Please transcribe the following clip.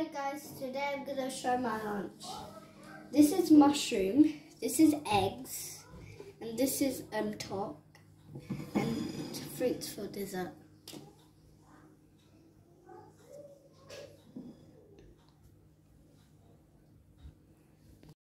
Hello guys, today I'm gonna show my lunch. This is mushroom, this is eggs, and this is um top, and fruits for dessert.